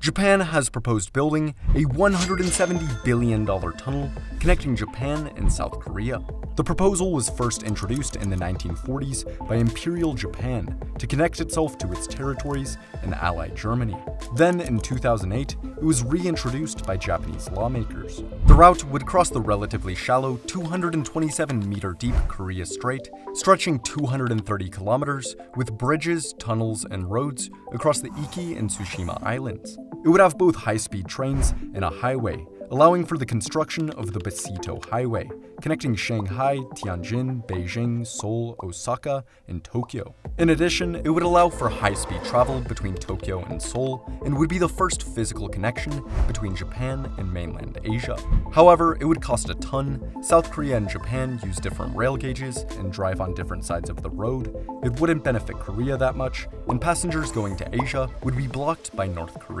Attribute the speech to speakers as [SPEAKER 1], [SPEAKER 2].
[SPEAKER 1] Japan has proposed building a $170 billion tunnel connecting Japan and South Korea. The proposal was first introduced in the 1940s by Imperial Japan to connect itself to its territories and Allied Germany. Then, in 2008, it was reintroduced by Japanese lawmakers. The route would cross the relatively shallow 227 meter deep Korea Strait, stretching 230 kilometers, with bridges, tunnels, and roads across the Iki and Tsushima Islands. It would have both high-speed trains and a highway, allowing for the construction of the BESETO Highway, connecting Shanghai, Tianjin, Beijing, Seoul, Osaka, and Tokyo. In addition, it would allow for high-speed travel between Tokyo and Seoul, and would be the first physical connection between Japan and mainland Asia. However, it would cost a ton, South Korea and Japan use different rail gauges and drive on different sides of the road, it wouldn't benefit Korea that much, and passengers going to Asia would be blocked by North Korea.